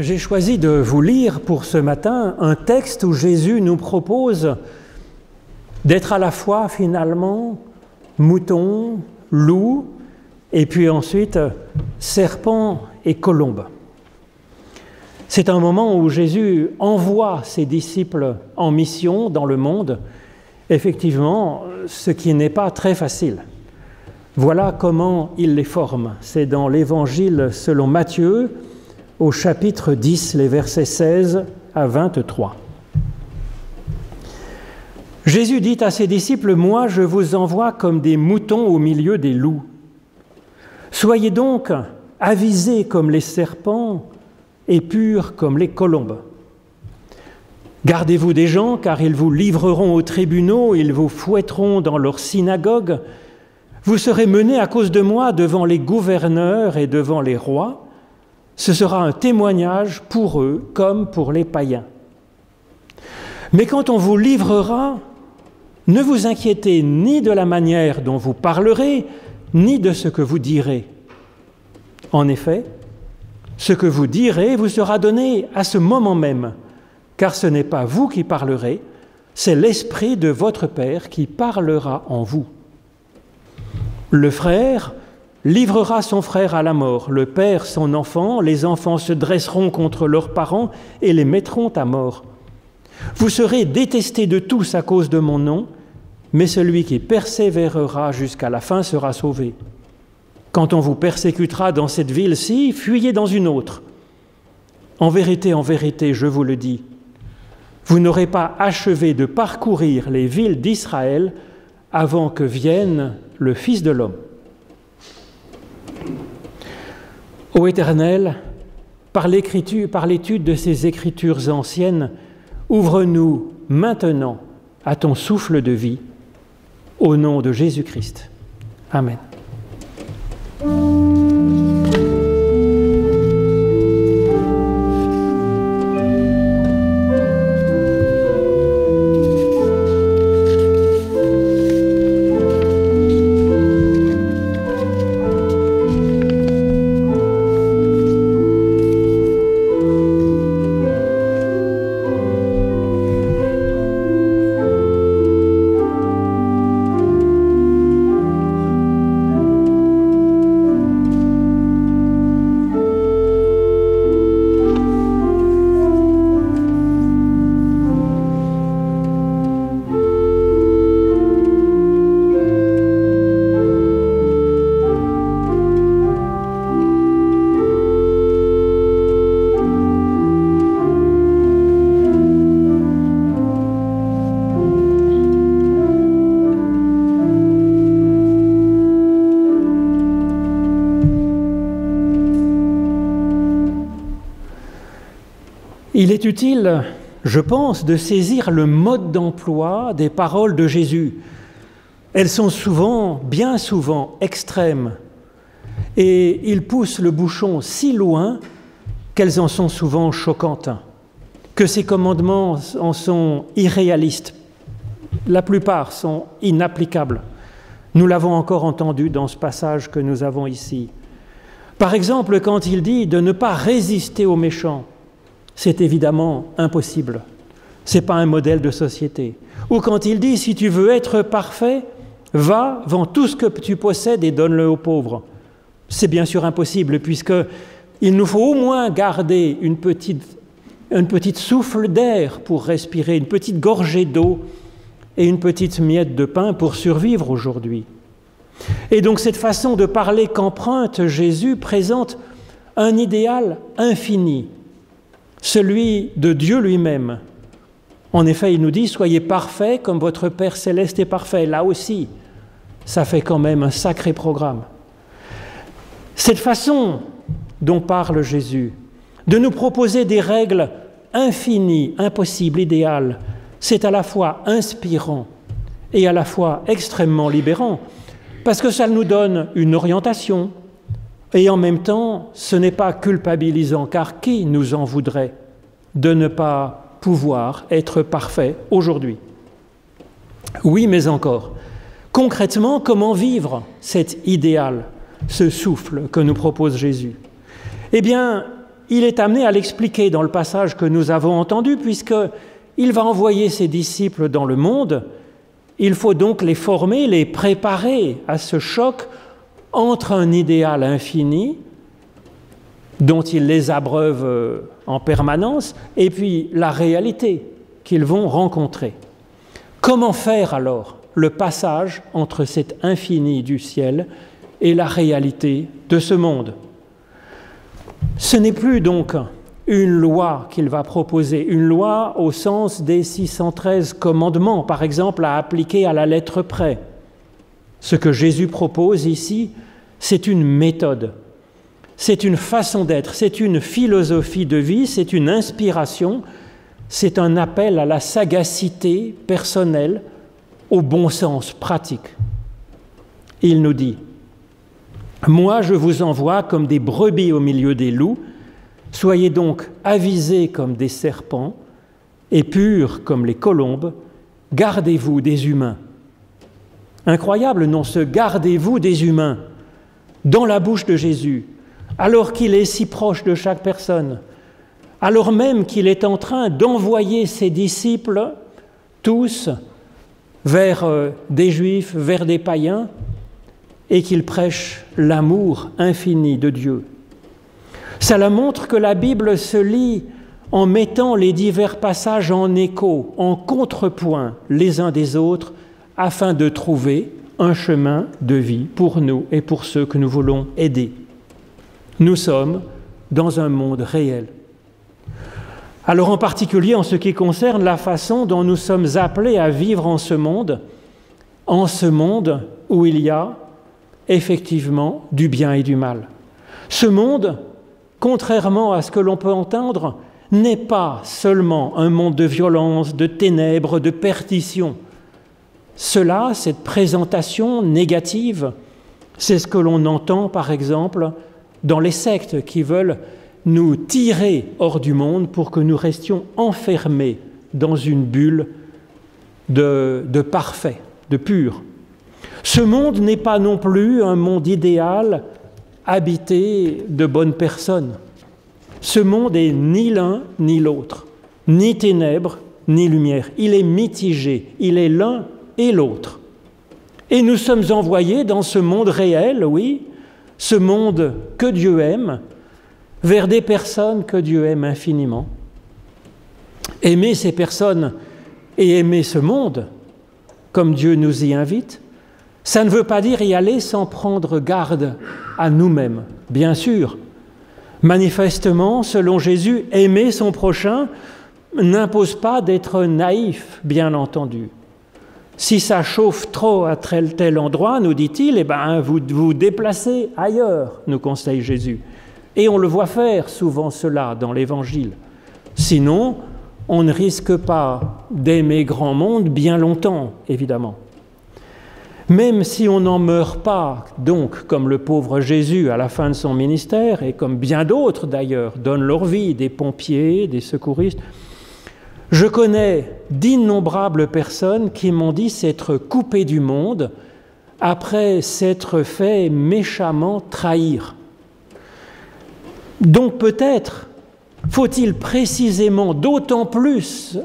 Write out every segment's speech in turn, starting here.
J'ai choisi de vous lire pour ce matin un texte où Jésus nous propose d'être à la fois finalement mouton, loup, et puis ensuite serpent et colombe. C'est un moment où Jésus envoie ses disciples en mission dans le monde, effectivement, ce qui n'est pas très facile. Voilà comment il les forme. C'est dans l'Évangile selon Matthieu, au chapitre 10, les versets 16 à 23. Jésus dit à ses disciples, Moi je vous envoie comme des moutons au milieu des loups. Soyez donc avisés comme les serpents et purs comme les colombes. Gardez-vous des gens, car ils vous livreront aux tribunaux, ils vous fouetteront dans leurs synagogues, vous serez menés à cause de moi devant les gouverneurs et devant les rois. Ce sera un témoignage pour eux comme pour les païens. Mais quand on vous livrera, ne vous inquiétez ni de la manière dont vous parlerez, ni de ce que vous direz. En effet, ce que vous direz vous sera donné à ce moment même, car ce n'est pas vous qui parlerez, c'est l'Esprit de votre Père qui parlera en vous. Le frère livrera son frère à la mort, le père son enfant, les enfants se dresseront contre leurs parents et les mettront à mort. Vous serez détestés de tous à cause de mon nom, mais celui qui persévérera jusqu'à la fin sera sauvé. Quand on vous persécutera dans cette ville-ci, fuyez dans une autre. En vérité, en vérité, je vous le dis, vous n'aurez pas achevé de parcourir les villes d'Israël avant que vienne le Fils de l'homme. Ô Éternel, par l'écriture, par l'étude de ces écritures anciennes, ouvre-nous maintenant à ton souffle de vie, au nom de Jésus-Christ. Amen. Est utile, je pense, de saisir le mode d'emploi des paroles de Jésus. Elles sont souvent, bien souvent, extrêmes, et il pousse le bouchon si loin qu'elles en sont souvent choquantes, que ces commandements en sont irréalistes. La plupart sont inapplicables. Nous l'avons encore entendu dans ce passage que nous avons ici. Par exemple, quand il dit de ne pas résister aux méchants, c'est évidemment impossible. Ce n'est pas un modèle de société. Ou quand il dit, si tu veux être parfait, va, vends tout ce que tu possèdes et donne-le aux pauvres. C'est bien sûr impossible, puisque il nous faut au moins garder une petite, une petite souffle d'air pour respirer, une petite gorgée d'eau et une petite miette de pain pour survivre aujourd'hui. Et donc cette façon de parler qu'emprunte Jésus présente un idéal infini, celui de Dieu lui-même. En effet, il nous dit, soyez parfaits comme votre Père céleste est parfait. Là aussi, ça fait quand même un sacré programme. Cette façon dont parle Jésus, de nous proposer des règles infinies, impossibles, idéales, c'est à la fois inspirant et à la fois extrêmement libérant, parce que ça nous donne une orientation, et en même temps, ce n'est pas culpabilisant, car qui nous en voudrait de ne pas pouvoir être parfait aujourd'hui? Oui, mais encore. Concrètement, comment vivre cet idéal, ce souffle que nous propose Jésus? Eh bien, il est amené à l'expliquer dans le passage que nous avons entendu, puisqu'il va envoyer ses disciples dans le monde. Il faut donc les former, les préparer à ce choc entre un idéal infini, dont il les abreuve euh, en permanence, et puis la réalité qu'ils vont rencontrer. Comment faire alors le passage entre cet infini du ciel et la réalité de ce monde? Ce n'est plus donc une loi qu'il va proposer, une loi au sens des 613 commandements, par exemple, à appliquer à la lettre près. Ce que Jésus propose ici, c'est une méthode, c'est une façon d'être, c'est une philosophie de vie, c'est une inspiration, c'est un appel à la sagacité personnelle, au bon sens pratique. Il nous dit, Moi je vous envoie comme des brebis au milieu des loups, soyez donc avisés comme des serpents et purs comme les colombes, gardez-vous des humains. Incroyable, non, ce gardez-vous des humains dans la bouche de Jésus, alors qu'il est si proche de chaque personne, alors même qu'il est en train d'envoyer ses disciples, tous, vers euh, des juifs, vers des païens, et qu'il prêche l'amour infini de Dieu. Cela montre que la Bible se lit en mettant les divers passages en écho, en contrepoint les uns des autres, afin de trouver un chemin de vie pour nous et pour ceux que nous voulons aider. Nous sommes dans un monde réel. Alors en particulier en ce qui concerne la façon dont nous sommes appelés à vivre en ce monde, en ce monde où il y a effectivement du bien et du mal. Ce monde, contrairement à ce que l'on peut entendre, n'est pas seulement un monde de violence, de ténèbres, de perdition. Cela, cette présentation négative, c'est ce que l'on entend par exemple dans les sectes qui veulent nous tirer hors du monde pour que nous restions enfermés dans une bulle de, de parfait, de pur. Ce monde n'est pas non plus un monde idéal habité de bonnes personnes. Ce monde est ni l'un ni l'autre, ni ténèbres ni lumière. Il est mitigé, il est l'un et l'autre. Et nous sommes envoyés dans ce monde réel, oui, ce monde que Dieu aime, vers des personnes que Dieu aime infiniment. Aimer ces personnes et aimer ce monde, comme Dieu nous y invite, ça ne veut pas dire y aller sans prendre garde à nous-mêmes, bien sûr. Manifestement, selon Jésus, aimer son prochain n'impose pas d'être naïf, bien entendu. Si ça chauffe trop à tel tel endroit, nous dit-il, eh ben, vous vous déplacez ailleurs, nous conseille Jésus. Et on le voit faire souvent cela dans l'Évangile. Sinon, on ne risque pas d'aimer grand monde bien longtemps, évidemment. Même si on n'en meurt pas, donc, comme le pauvre Jésus à la fin de son ministère, et comme bien d'autres d'ailleurs, donnent leur vie, des pompiers, des secouristes, je connais d'innombrables personnes qui m'ont dit s'être coupées du monde après s'être fait méchamment trahir. Donc peut-être faut-il précisément d'autant plus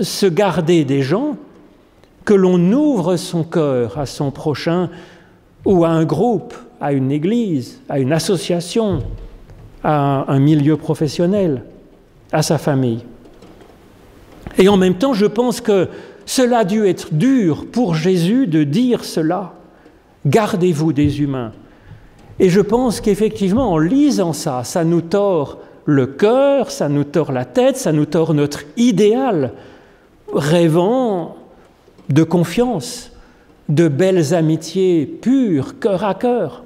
se garder des gens que l'on ouvre son cœur à son prochain ou à un groupe, à une église, à une association, à un milieu professionnel, à sa famille. Et en même temps, je pense que cela a dû être dur pour Jésus de dire cela. Gardez-vous des humains. Et je pense qu'effectivement, en lisant ça, ça nous tord le cœur, ça nous tord la tête, ça nous tord notre idéal, rêvant de confiance, de belles amitiés pures, cœur à cœur.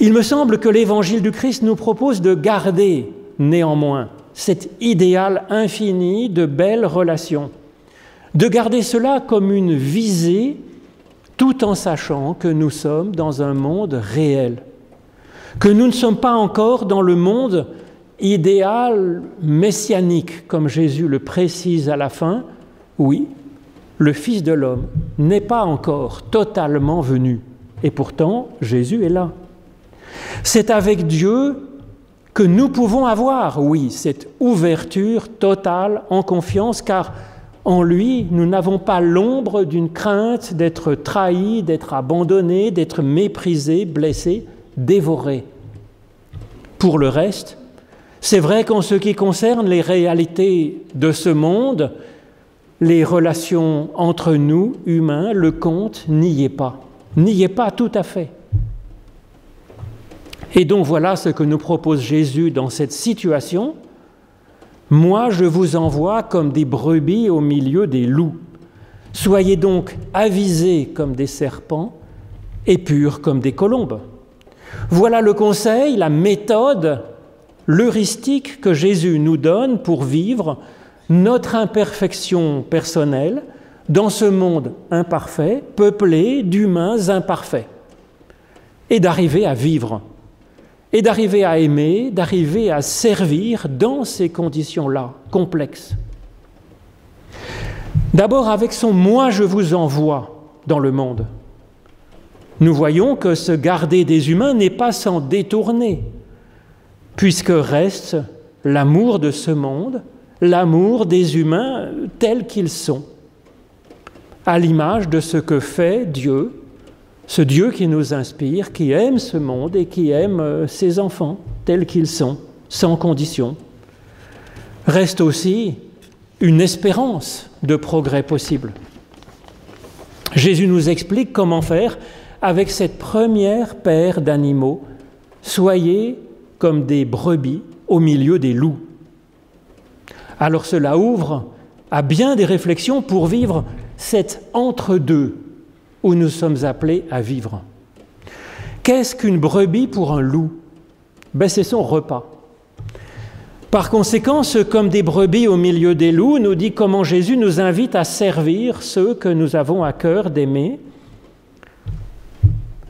Il me semble que l'évangile du Christ nous propose de garder néanmoins cet idéal infini de belles relations, de garder cela comme une visée tout en sachant que nous sommes dans un monde réel, que nous ne sommes pas encore dans le monde idéal messianique, comme Jésus le précise à la fin. Oui, le Fils de l'homme n'est pas encore totalement venu, et pourtant Jésus est là. C'est avec Dieu que nous pouvons avoir, oui, cette ouverture totale en confiance, car en lui, nous n'avons pas l'ombre d'une crainte d'être trahis, d'être abandonnés, d'être méprisés, blessés, dévorés. Pour le reste, c'est vrai qu'en ce qui concerne les réalités de ce monde, les relations entre nous, humains, le compte n'y est pas. N'y est pas tout à fait. Et donc voilà ce que nous propose Jésus dans cette situation. Moi, je vous envoie comme des brebis au milieu des loups. Soyez donc avisés comme des serpents et purs comme des colombes. Voilà le conseil, la méthode, l'heuristique que Jésus nous donne pour vivre notre imperfection personnelle dans ce monde imparfait, peuplé d'humains imparfaits, et d'arriver à vivre et d'arriver à aimer, d'arriver à servir dans ces conditions-là complexes. D'abord avec son moi je vous envoie dans le monde. Nous voyons que se garder des humains n'est pas sans détourner, puisque reste l'amour de ce monde, l'amour des humains tels qu'ils sont, à l'image de ce que fait Dieu ce Dieu qui nous inspire, qui aime ce monde et qui aime euh, ses enfants tels qu'ils sont, sans condition. Reste aussi une espérance de progrès possible. Jésus nous explique comment faire avec cette première paire d'animaux. Soyez comme des brebis au milieu des loups. Alors cela ouvre à bien des réflexions pour vivre cet entre-deux où nous sommes appelés à vivre. Qu'est-ce qu'une brebis pour un loup? Ben, C'est son repas. Par conséquent, ce comme des brebis au milieu des loups nous dit comment Jésus nous invite à servir ceux que nous avons à cœur d'aimer,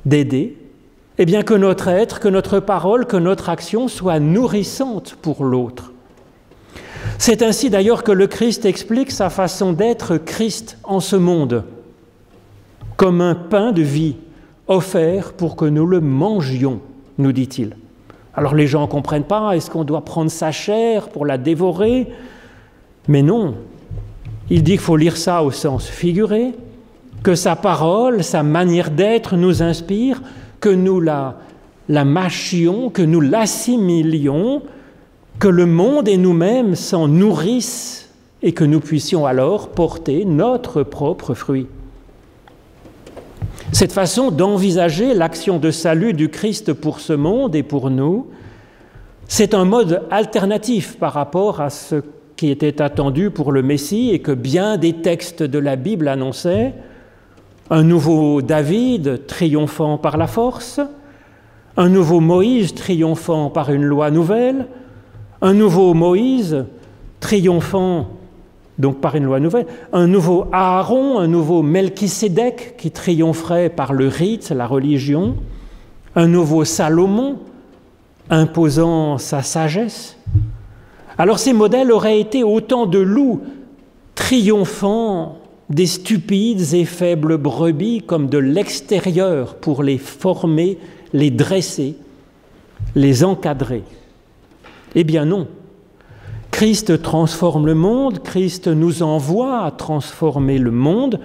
d'aider, et bien que notre être, que notre parole, que notre action soit nourrissante pour l'autre. C'est ainsi d'ailleurs que le Christ explique sa façon d'être Christ en ce monde comme un pain de vie offert pour que nous le mangions, nous dit-il. Alors les gens ne comprennent pas, est-ce qu'on doit prendre sa chair pour la dévorer? Mais non, il dit qu'il faut lire ça au sens figuré, que sa parole, sa manière d'être nous inspire, que nous la, la mâchions, que nous l'assimilions, que le monde et nous-mêmes s'en nourrissent et que nous puissions alors porter notre propre fruit. Cette façon d'envisager l'action de salut du Christ pour ce monde et pour nous, c'est un mode alternatif par rapport à ce qui était attendu pour le Messie et que bien des textes de la Bible annonçaient. Un nouveau David triomphant par la force, un nouveau Moïse triomphant par une loi nouvelle, un nouveau Moïse triomphant donc par une loi nouvelle, un nouveau Aaron, un nouveau Melchisédek qui triompherait par le rite, la religion, un nouveau Salomon imposant sa sagesse. Alors ces modèles auraient été autant de loups triomphant des stupides et faibles brebis comme de l'extérieur pour les former, les dresser, les encadrer. Eh bien non, Christ transforme le monde, Christ nous envoie à transformer le monde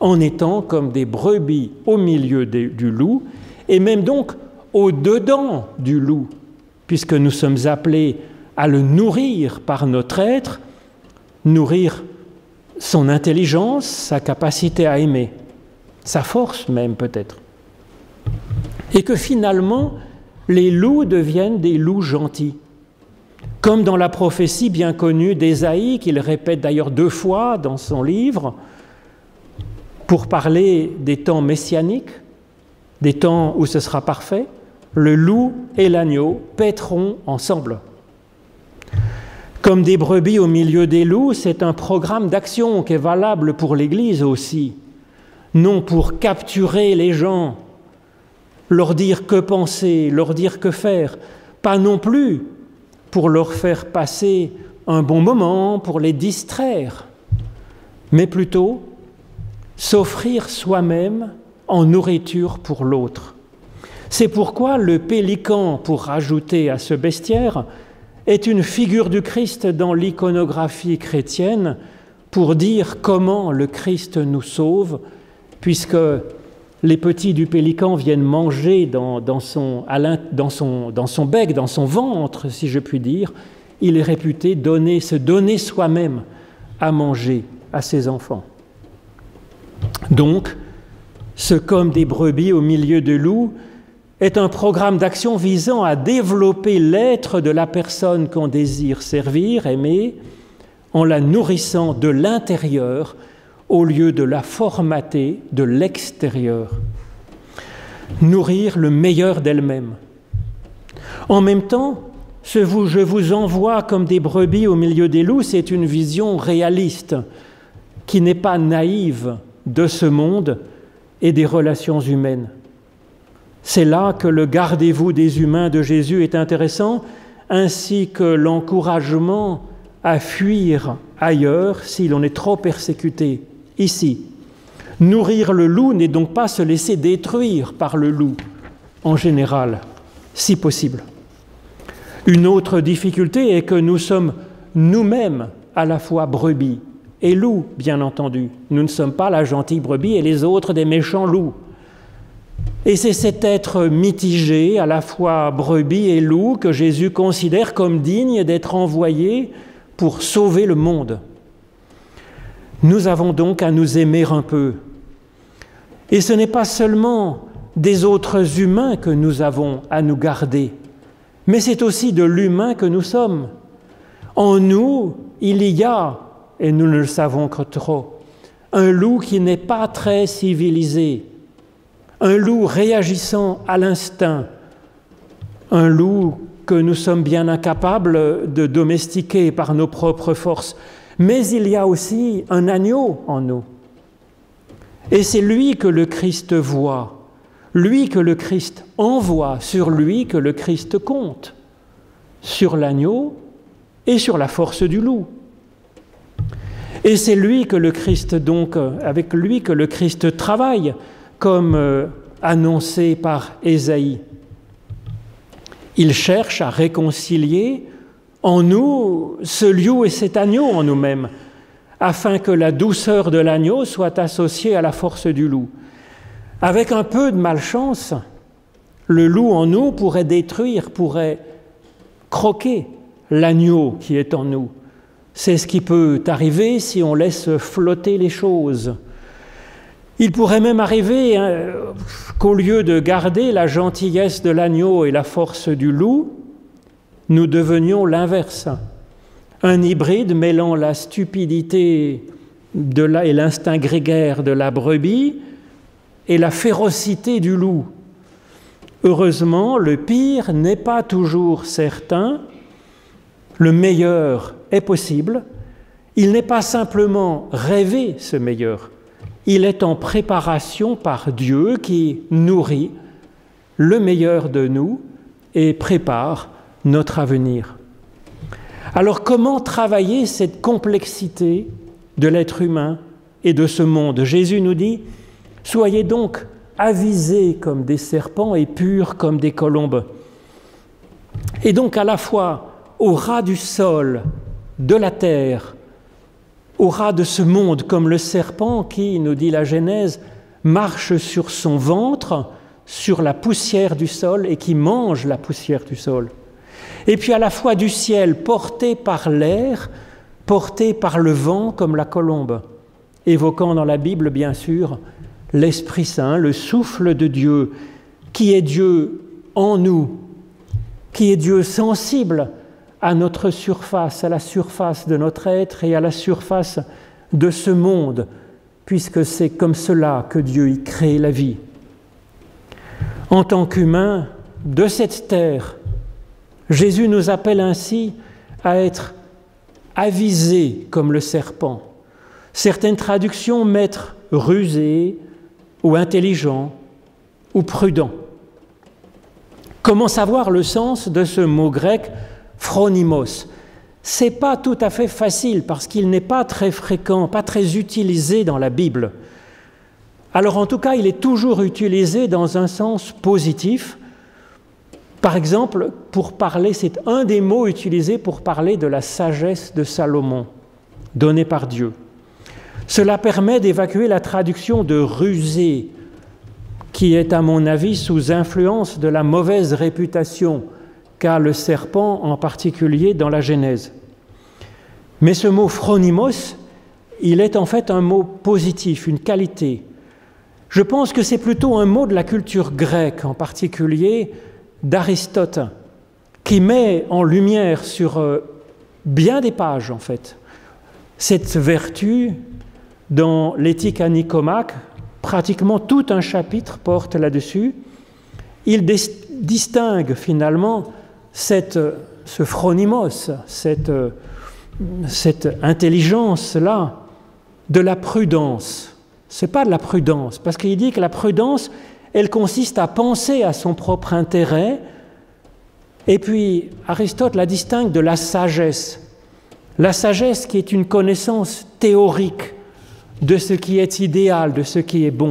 en étant comme des brebis au milieu du loup, et même donc au-dedans du loup, puisque nous sommes appelés à le nourrir par notre être, nourrir son intelligence, sa capacité à aimer, sa force même peut-être. Et que finalement, les loups deviennent des loups gentils. Comme dans la prophétie bien connue d'Ésaïe, qu'il répète d'ailleurs deux fois dans son livre, pour parler des temps messianiques, des temps où ce sera parfait, le loup et l'agneau paîtront ensemble. Comme des brebis au milieu des loups, c'est un programme d'action qui est valable pour l'Église aussi, non pour capturer les gens, leur dire que penser, leur dire que faire, pas non plus pour leur faire passer un bon moment, pour les distraire, mais plutôt s'offrir soi-même en nourriture pour l'autre. C'est pourquoi le pélican, pour rajouter à ce bestiaire, est une figure du Christ dans l'iconographie chrétienne pour dire comment le Christ nous sauve, puisque les petits du pélican viennent manger dans, son, bec, dans son ventre, si je puis dire, il est réputé donner, se donner soi-même à manger à ses enfants. Donc, ce comme des brebis au milieu de loups est un programme d'action visant à développer l'être de la personne qu'on désire servir, aimer, en la nourrissant de l'intérieur au lieu de la formater de l'extérieur. Nourrir le meilleur d'elle-même. En même temps, ce vous, je vous envoie comme des brebis au milieu des loups, c'est une vision réaliste qui n'est pas naïve de ce monde et des relations humaines. C'est là que le gardez-vous des humains de Jésus est intéressant, ainsi que l'encouragement à fuir ailleurs si l'on est trop persécuté ici. Nourrir le loup n'est donc pas se laisser détruire par le loup, en général, si possible. Une autre difficulté est que nous sommes nous-mêmes à la fois brebis et loups, bien entendu. Nous ne sommes pas la gentille brebis et les autres des méchants loups. Et c'est cet être mitigé, à la fois brebis et loup, que Jésus considère comme digne d'être envoyé pour sauver le monde. Nous avons donc à nous aimer un peu. Et ce n'est pas seulement des autres humains que nous avons à nous garder, mais c'est aussi de l'humain que nous sommes. En nous, il y a, et nous ne le savons que trop, un loup qui n'est pas très civilisé, un loup réagissant à l'instinct, un loup que nous sommes bien incapables de domestiquer par nos propres forces. Mais il y a aussi un agneau en nous. Et c'est lui que le Christ voit, lui que le Christ envoie, sur lui que le Christ compte, sur l'agneau et sur la force du loup. Et c'est lui que le Christ, donc, avec lui que le Christ travaille, comme euh, annoncé par Ésaïe. Il cherche à réconcilier en nous ce lieu et cet agneau en nous-mêmes, afin que la douceur de l'agneau soit associée à la force du loup. Avec un peu de malchance, le loup en nous pourrait détruire, pourrait croquer l'agneau qui est en nous. C'est ce qui peut arriver si on laisse flotter les choses. Il pourrait même arriver hein, qu'au lieu de garder la gentillesse de l'agneau et la force du loup, nous devenions l'inverse. Un hybride mêlant la stupidité et l'instinct grégaire de la brebis et la férocité du loup. Heureusement, le pire n'est pas toujours certain, le meilleur est possible, il n'est pas simplement rêvé ce meilleur, il est en préparation par Dieu qui nourrit le meilleur de nous et prépare notre avenir. Alors comment travailler cette complexité de l'être humain et de ce monde? Jésus nous dit, soyez donc avisés comme des serpents et purs comme des colombes. Et donc à la fois au ras du sol, de la terre, au ras de ce monde, comme le serpent qui, nous dit la Genèse, marche sur son ventre, sur la poussière du sol et qui mange la poussière du sol. Et puis à la fois du ciel, porté par l'air, porté par le vent comme la colombe, évoquant dans la Bible, bien sûr, l'Esprit Saint, le souffle de Dieu, qui est Dieu en nous, qui est Dieu sensible à notre surface, à la surface de notre être et à la surface de ce monde, puisque c'est comme cela que Dieu y crée la vie. En tant qu'humain de cette terre, Jésus nous appelle ainsi à être avisés comme le serpent. Certaines traductions mettent rusé ou intelligent ou prudent. Comment savoir le sens de ce mot grec phronimos? C'est pas tout à fait facile parce qu'il n'est pas très fréquent, pas très utilisé dans la Bible. Alors en tout cas, il est toujours utilisé dans un sens positif, Par exemple, pour parler, c'est un des mots utilisés pour parler de la sagesse de Salomon, donnée par Dieu. Cela permet d'évacuer la traduction de rusé, qui est à mon avis sous influence de la mauvaise réputation qu'a le serpent en particulier dans la Genèse. Mais ce mot phronimos, il est en fait un mot positif, une qualité. Je pense que c'est plutôt un mot de la culture grecque, en particulier d'Aristote, qui met en lumière sur euh, bien des pages, en fait, cette vertu dans l'éthique à Nicomaque, pratiquement tout un chapitre porte là-dessus. Il distingue finalement cette, ce phronimos, cette, cette intelligence-là, de la prudence. Ce n'est pas de la prudence, parce qu'il dit que la prudence, elle consiste à penser à son propre intérêt, et puis Aristote la distingue de la sagesse. La sagesse qui est une connaissance théorique de ce qui est idéal, de ce qui est bon.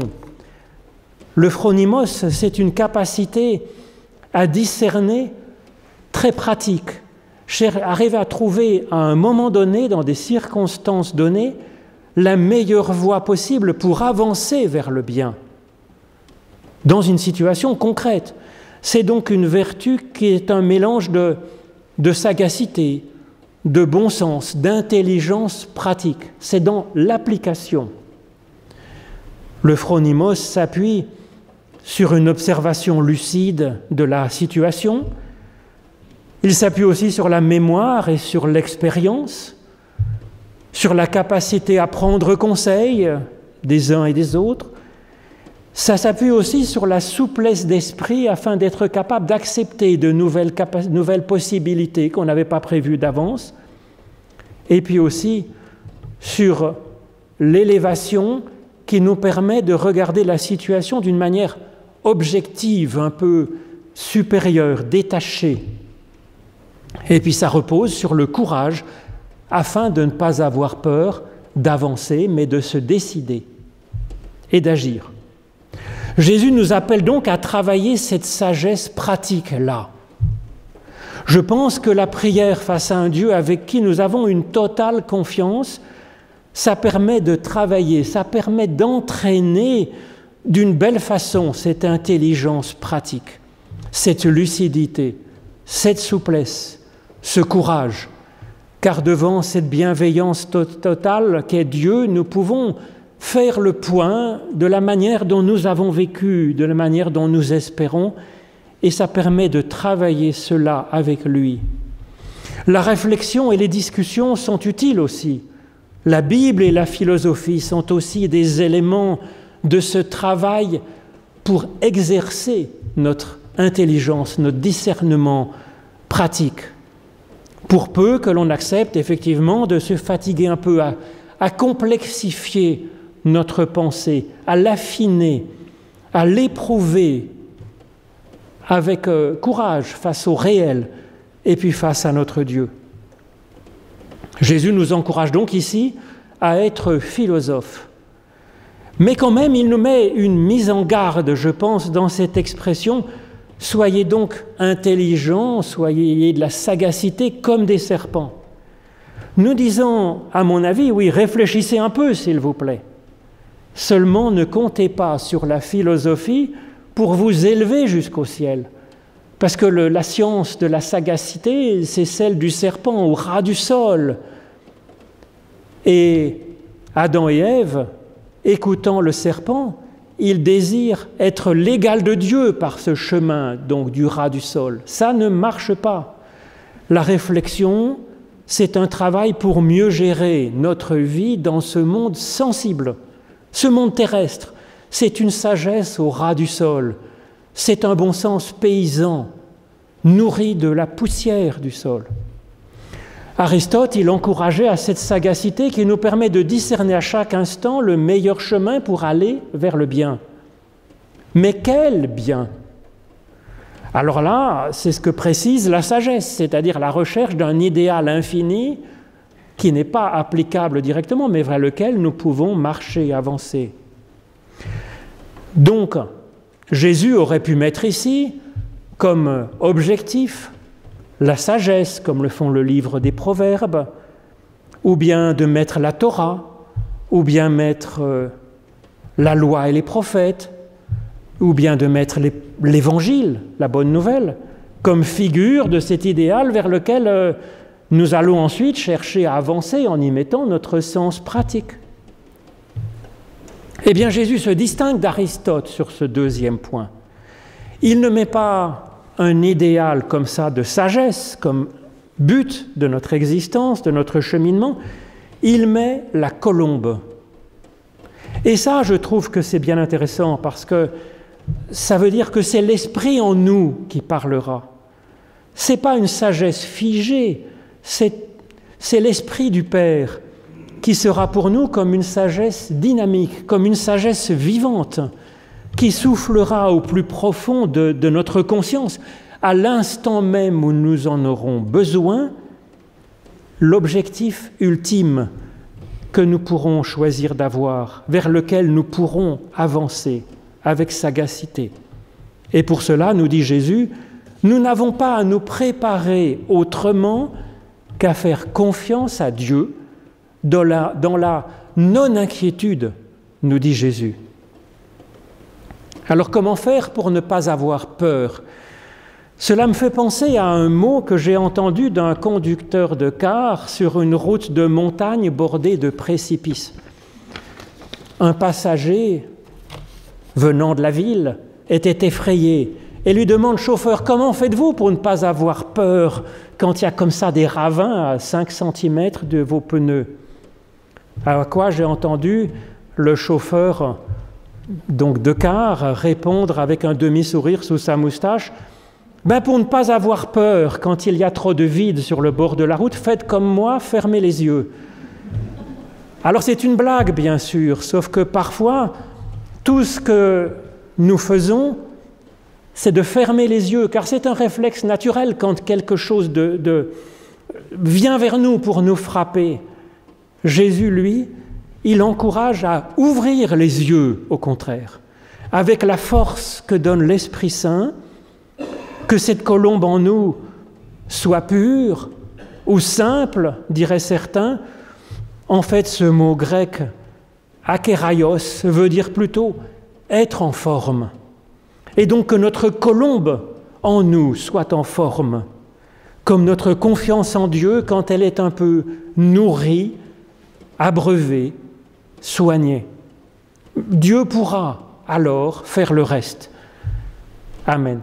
Le phronimos, c'est une capacité à discerner très pratique, arriver à trouver à un moment donné, dans des circonstances données, la meilleure voie possible pour avancer vers le bien, dans une situation concrète. C'est donc une vertu qui est un mélange de, sagacité, de bon sens, d'intelligence pratique. C'est dans l'application. Le phronimos s'appuie sur une observation lucide de la situation. Il s'appuie aussi sur la mémoire et sur l'expérience, sur la capacité à prendre conseil des uns et des autres. Ça s'appuie aussi sur la souplesse d'esprit afin d'être capable d'accepter de nouvelles, nouvelles possibilités qu'on n'avait pas prévues d'avance. Et puis aussi sur l'élévation qui nous permet de regarder la situation d'une manière objective, un peu supérieure, détachée. Et puis ça repose sur le courage afin de ne pas avoir peur d'avancer, mais de se décider et d'agir. Jésus nous appelle donc à travailler cette sagesse pratique-là. Je pense que la prière face à un Dieu avec qui nous avons une totale confiance, ça permet de travailler, ça permet d'entraîner d'une belle façon cette intelligence pratique, cette lucidité, cette souplesse, ce courage. Car devant cette bienveillance totale qu'est Dieu, nous pouvons faire le point de la manière dont nous avons vécu, de la manière dont nous espérons, et ça permet de travailler cela avec lui. La réflexion et les discussions sont utiles aussi. La Bible et la philosophie sont aussi des éléments de ce travail pour exercer notre intelligence, notre discernement pratique. Pour peu que l'on accepte effectivement de se fatiguer un peu à, complexifier notre pensée, à l'affiner, à l'éprouver avec euh, courage face au réel et puis face à notre Dieu. Jésus nous encourage donc ici à être philosophe. Mais quand même, il nous met une mise en garde, je pense, dans cette expression. Soyez donc intelligents, soyez de la sagacité comme des serpents. Nous disons, à mon avis, oui, réfléchissez un peu, s'il vous plaît. Seulement ne comptez pas sur la philosophie pour vous élever jusqu'au ciel. Parce que la science de la sagacité, c'est celle du serpent au ras du sol. Et Adam et Ève, écoutant le serpent, ils désirent être l'égal de Dieu par ce chemin, donc du ras du sol. Ça ne marche pas. La réflexion, c'est un travail pour mieux gérer notre vie dans ce monde sensible. Ce monde terrestre, c'est une sagesse au ras du sol, c'est un bon sens paysan, nourri de la poussière du sol. Aristote, il encourageait à cette sagacité qui nous permet de discerner à chaque instant le meilleur chemin pour aller vers le bien. Mais quel bien? Alors là, c'est ce que précise la sagesse, c'est-à-dire la recherche d'un idéal infini qui n'est pas applicable directement, mais vers lequel nous pouvons marcher, avancer. Donc, Jésus aurait pu mettre ici comme objectif la sagesse, comme le font le livre des Proverbes, ou bien de mettre la Torah, ou bien mettre euh, la loi et les prophètes, ou bien de mettre l'évangile, la bonne nouvelle, comme figure de cet idéal vers lequel euh, nous allons ensuite chercher à avancer en y mettant notre sens pratique. Eh bien, Jésus se distingue d'Aristote sur ce deuxième point. Il ne met pas un idéal comme ça de sagesse, comme but de notre existence, de notre cheminement, il met la colombe. Et ça, je trouve que c'est bien intéressant parce que ça veut dire que c'est l'esprit en nous qui parlera. C'est pas une sagesse figée, c'est l'esprit du Père qui sera pour nous comme une sagesse dynamique, comme une sagesse vivante, qui soufflera au plus profond de, notre conscience, à l'instant même où nous en aurons besoin, l'objectif ultime que nous pourrons choisir d'avoir, vers lequel nous pourrons avancer avec sagacité. Et pour cela, nous dit Jésus, nous n'avons pas à nous préparer autrement qu'à faire confiance à Dieu dans la, non-inquiétude, nous dit Jésus. Alors comment faire pour ne pas avoir peur? Cela me fait penser à un mot que j'ai entendu d'un conducteur de car sur une route de montagne bordée de précipices. Un passager venant de la ville était effrayé et lui demande chauffeur comment faites-vous pour ne pas avoir peur quand il y a comme ça des ravins à 5 cm de vos pneus? À quoi j'ai entendu le chauffeur donc de car répondre avec un demi-sourire sous sa moustache ben pour ne pas avoir peur quand il y a trop de vide sur le bord de la route, faites comme moi, fermez les yeux. Alors c'est une blague, bien sûr, sauf que parfois, tout ce que nous faisons, c'est de fermer les yeux, car c'est un réflexe naturel quand quelque chose de, vient vers nous pour nous frapper. Jésus, lui, il encourage à ouvrir les yeux, au contraire, avec la force que donne l'Esprit Saint, que cette colombe en nous soit pure ou simple, diraient certains. En fait, ce mot grec, akeraios, veut dire plutôt être en forme. Et donc que notre colombe en nous soit en forme, comme notre confiance en Dieu quand elle est un peu nourrie, abreuvée, soignée. Dieu pourra alors faire le reste. Amen.